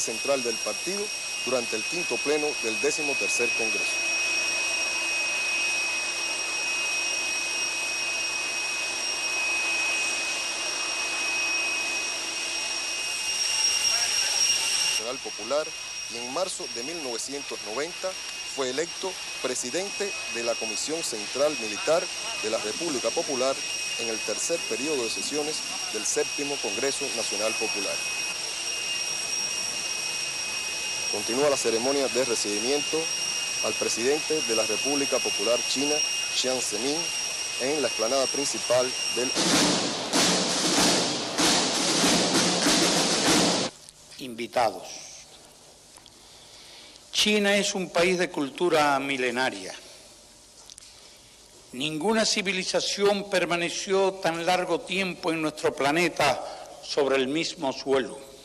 Central del Partido durante el quinto pleno del décimo tercer Congreso. Nacional Popular y en marzo de 1990 fue electo presidente de la Comisión Central Militar de la República Popular en el tercer periodo de sesiones del séptimo Congreso Nacional Popular. Continúa la ceremonia de recibimiento al presidente de la República Popular China, Jiang Zemin, en la explanada principal del... Invitados. China es un país de cultura milenaria. Ninguna civilización permaneció tan largo tiempo en nuestro planeta sobre el mismo suelo.